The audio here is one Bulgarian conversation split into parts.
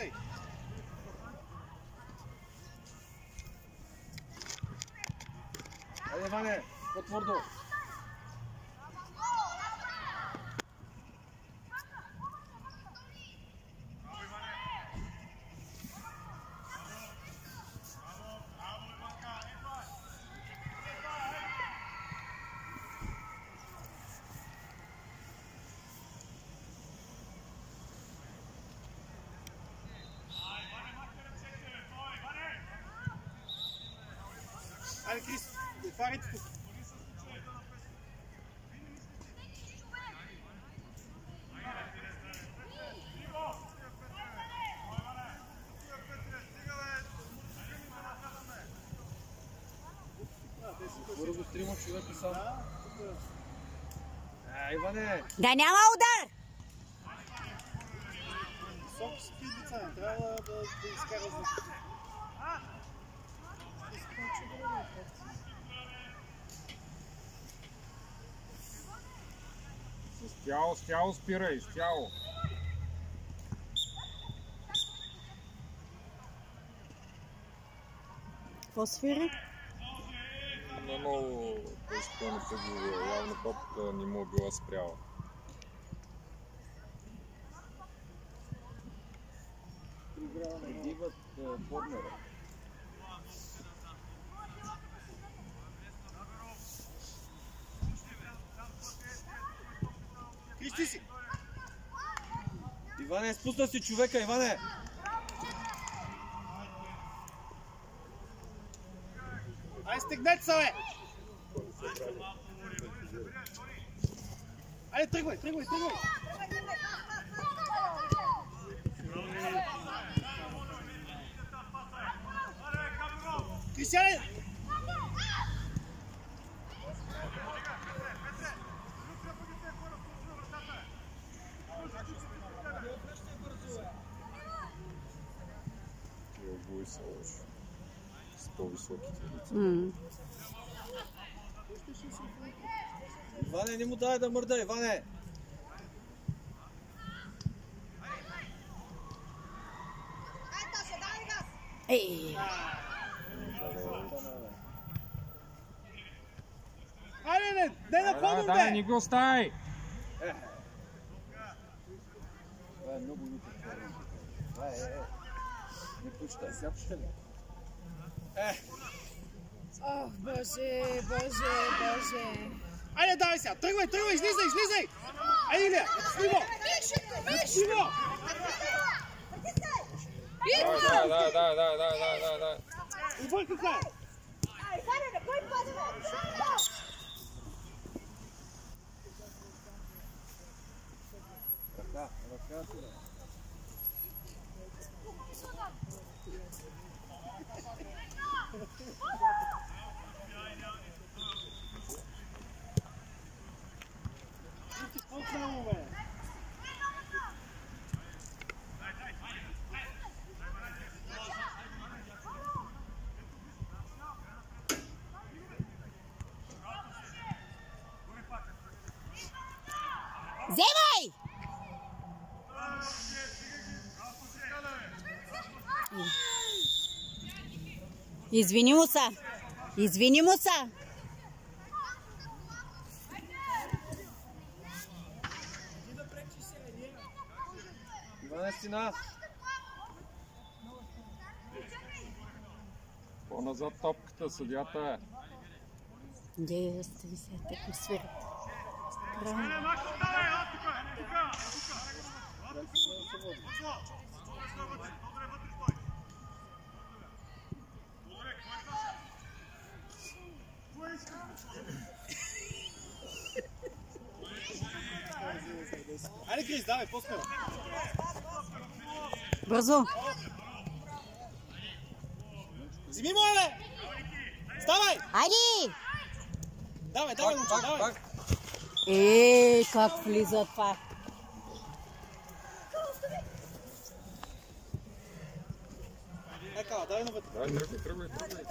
więcej. Ale Wanie, potwordo. Айде, Крис, отваряйте тук. Първо трима човека сам. Ай, Иване! Да няма удар! Са тия деца, трябва да, да, изкарат за... С тяло, с тяло спирай, с тяло. Какво свири? На много изпълни се го явно топката не му е била спряла. Придиват корнера. Крис, ти си! Иване, спусна си човека, Иване! Айде, стегнете се, бе! Айде, тръгвай, тръгвай, тръгвай! Крисиане! Лоши. С по-високите лица. М. Иване, не му дай да мърда, Иване! Ей, Айде, не, не на да, бе! не го оставай! Това е много люто. Това е, Wypuszczaj, zaprzemy. Och, Boże, Boże, Boże. Ale daj się, tryguj, tryguj, ślizaj, ślizaj! A ile? Śliwo! Śliwo! Daj, daj, daj, daj, daj, daj, daj. Uwolnij tutaj! Рука, рука сюда. Извини му се. Извини му се. Иване, стена! По-назад топката, съдята е. Де сте ви сега, така свирят. Правилно. Айде, Крис, давай, по-смело! Бързо. Вземи му, бе! Ставай! Айди! Давай, давай, момче, давай! Е, как влиза това. Така, давай навътре. Дай, тръгвай, тръгвай,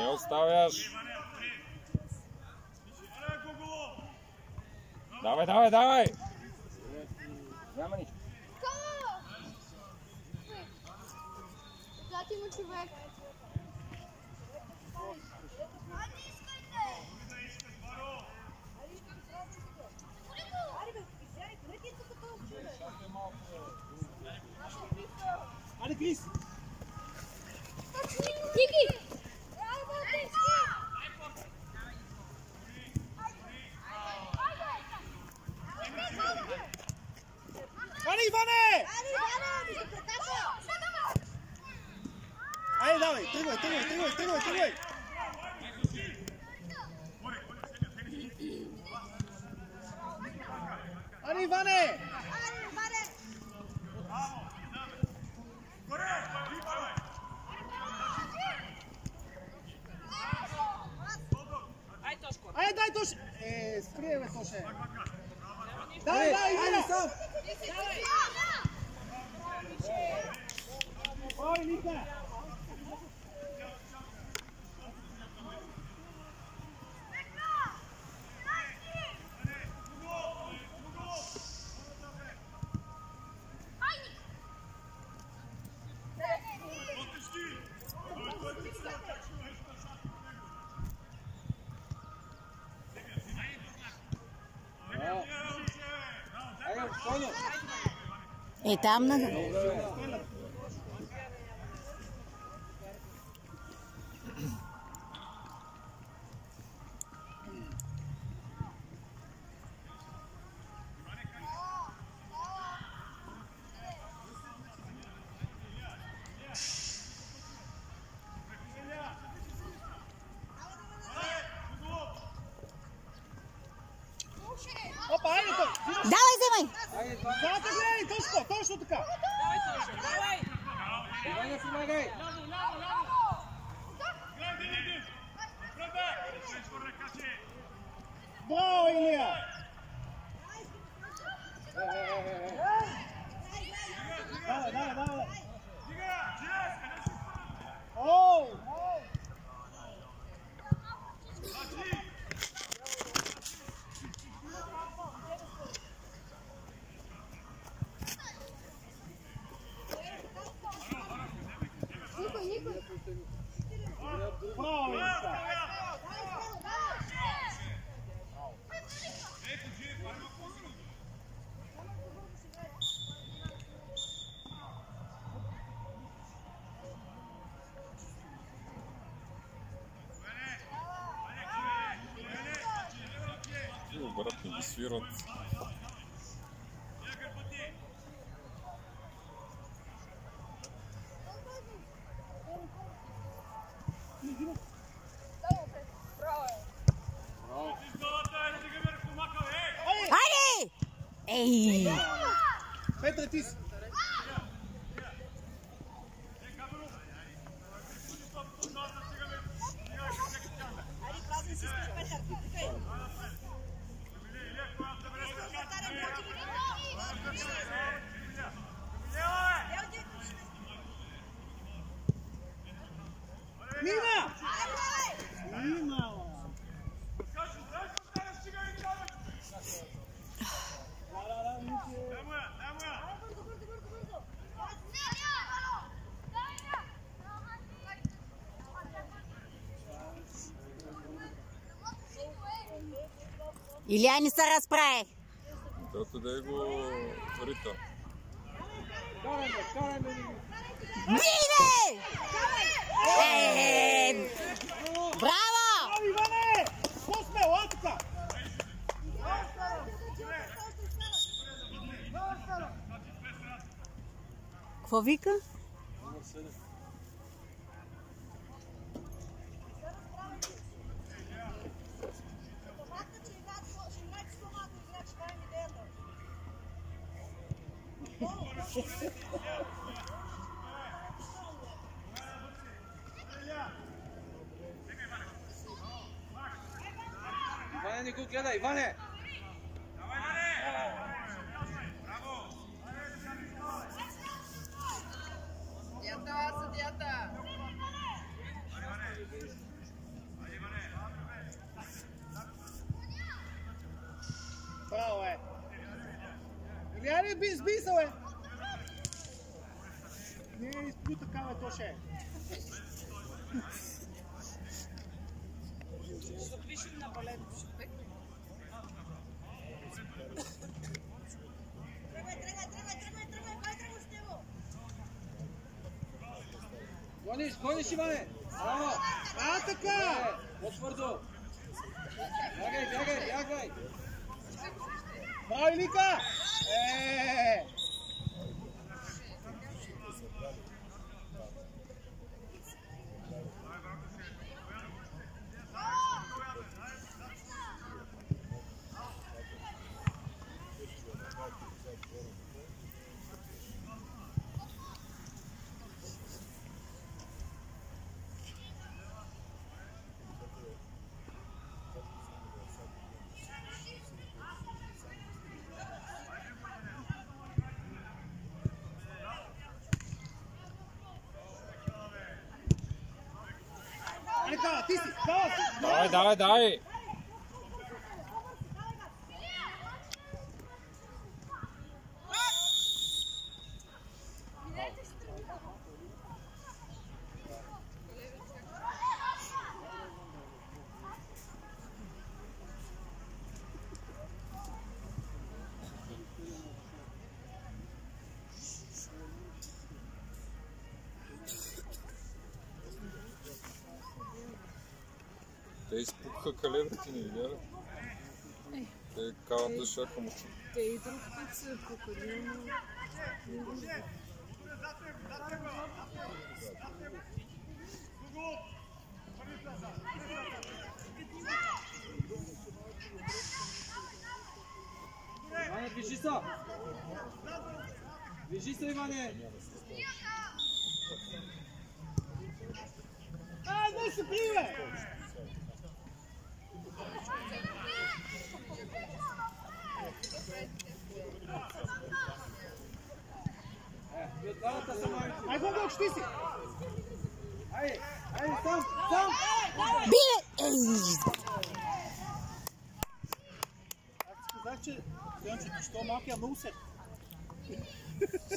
Не оставяш. Давай, давай, давай! Няма нищо. Дати му човек. Ivane, Ivane! Ahí, dale, tú, güey, tú, güey, tú, güey, tú, güey, tú, güey. ¡Ale, Ivane! Ahí está, ahí está, escribe, José. Dale, dale, dale, stop. Лика! Айде, E. Давай, вземай! Айде, това. Сега те гледай, точно, точно така! Иване, помагай. Браво, Илия! Е, е, е, е. Давай, давай, давай! Оу! Брат не ги 快点快点对。Илия не се разправи. Да е го рита. Карай, бе, карай. Биде! Е! Браво! Иване! Какво вика? Vane, Nico, que anda aí, Vane! Dieta, dieta! Vale, vale! Vale, vale! Bravo, é! Ele era bis, bis, é? Изплю такава, то ще е. Гониш, гониш, Иване! Браво! А, така! По-твърдо! Бягай, бягай, бягай! Браво, Илика! Е! Daj, daj, daj! калерите ни, видя ли? Те кават да шака му. Те и друг път се покорили, но не го знам. Иване, движи се! Движи се, Иване! Ай, не се прие! И от двамата са малки. Ай, Гогоч, ти си! Айде, айде, сам, сам! Би! Ей! Аз ти казах, че Гънчо, що малкия много се.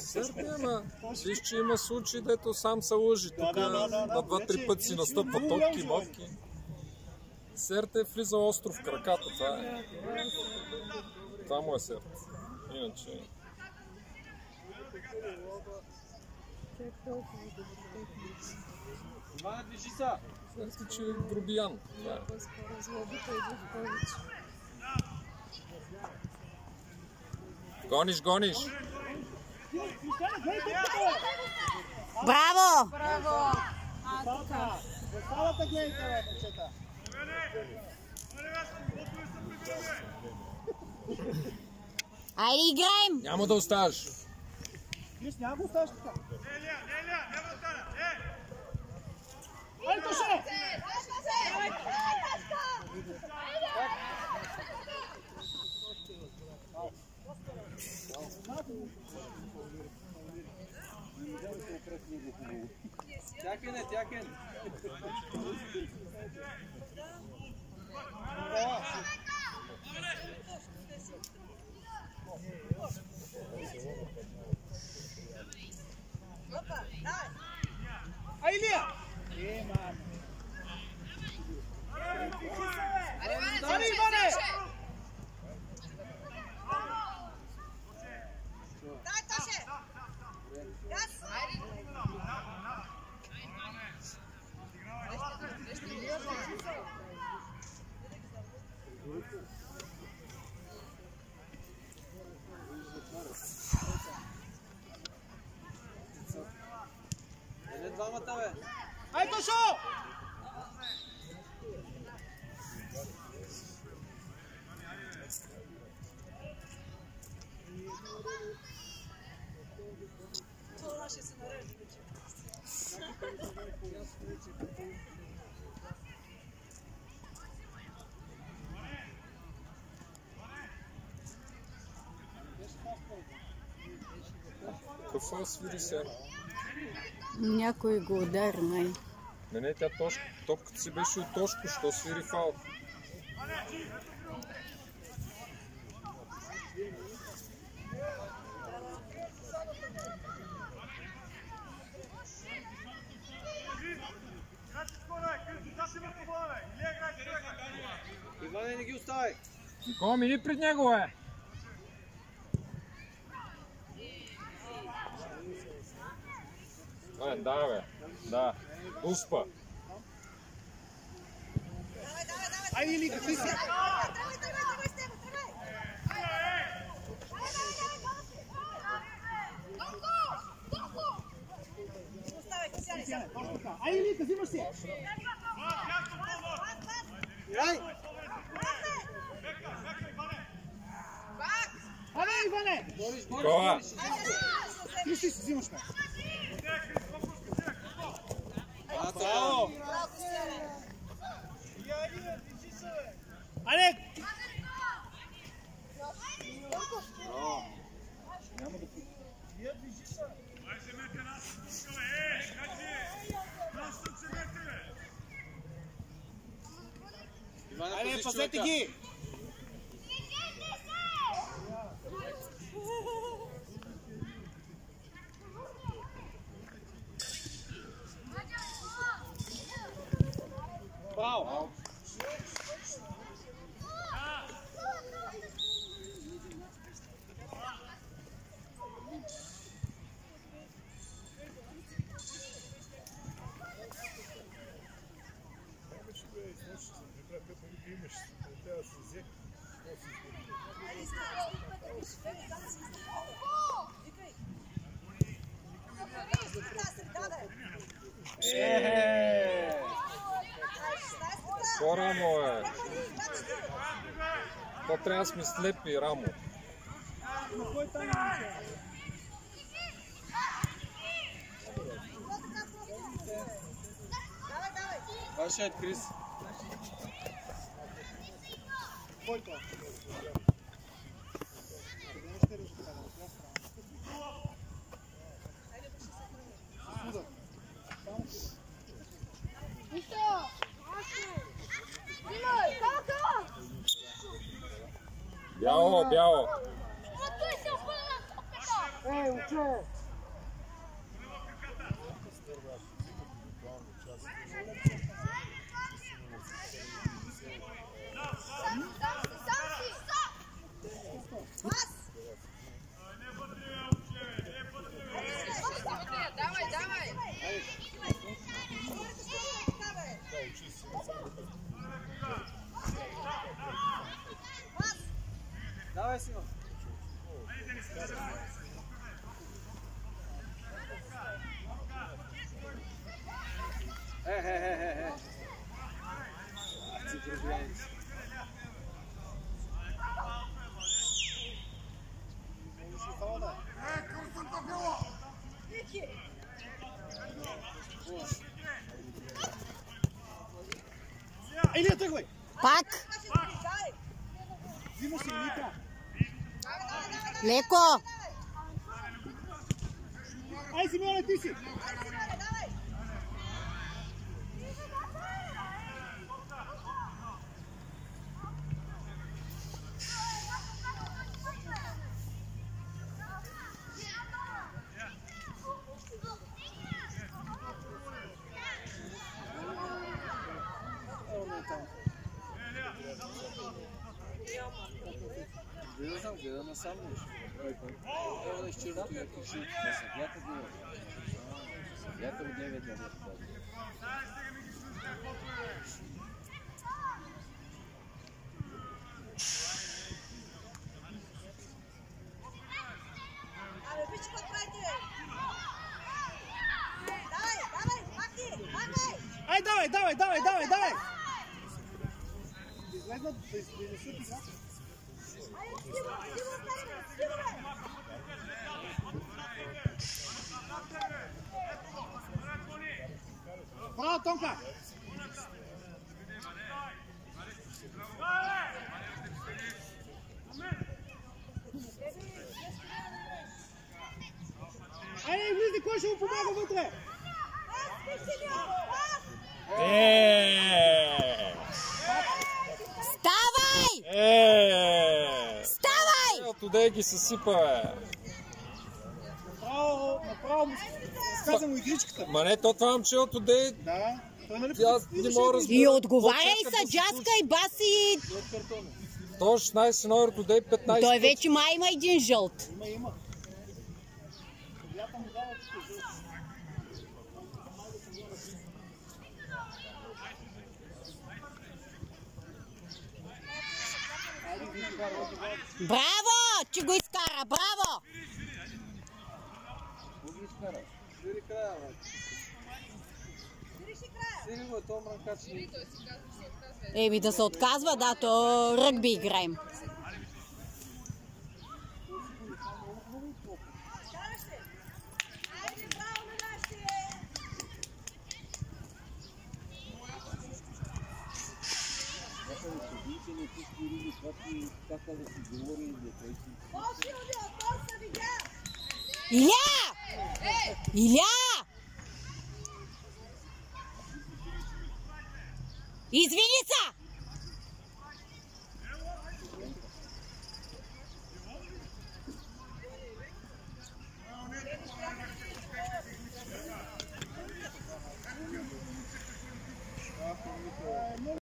Сърде, ама виж, че има случаи, дето сам се лъжи. Тук на два-три пъти си настъпва топки, мотки. Серте е влизал остро в краката, това е. Това му е серт. Иначе... Те толкова добре Иване, движи се! Серте, че е грубиян. Това е. По-скоро злобата идва в повече. Гониш, гониш! Кристиана, гледай топката, бе! Браво! Браво! Салата! За салата гледайте, бе, момчета! Айде играем! Няма да оставаш! Виж, няма го оставаш така. Jack in it, jack in. Опа, дай! Айлия! Ei, mano. Aí, Attention Eu faço vira e Някой го ударна. Не, не, тя тош... топката си беше от Тошко, що свири фал. Иване, не ги оставай! Никола, мини пред него, е! Е, да, бе. Да. Успа. Айде, Илика, ти си! Айде, Илика, взимаш си! Играй! Абе, Иване! Никола, Ти си си взимаш ме. Bravo! Alek! Alek, pa sve ti gi! Трябва да сме слепи, рамо. Вашият Крис. Който? Бяло, Bial. Ej, gdzie? Dá esse senhor. É, é, é, é. é. Leco! Aí, Simone, Tice! Deus não ganha, não sabe. Гледа насам нещо. Evo da iščertuju, ako šut na съдята го... Съдята го 9 на 10. Абе, виж какво правите! Давай, давай, махни, махни! Ай, давай, давай, давай, давай, давай! Излезнат, да изнесат игра. Айде, стига, стига, стига, бе! Браво, Тонка! той ще му Де ги съсипа, бе. Направо, направо му сказа му игричката. Ма не, то това момче от де... Да. Нали Аз не мога разбера. И отговаряй Почака са, джаска и баси. То 16 на еврото де 15. Той вече май има един жълт. Има, има. Съдията му дава тук жълт. Браво! Че го изкара! Браво! Кого го, Еми да се отказва, да, то ръгби играем. Илья! Илья!